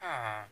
Ah.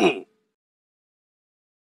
evil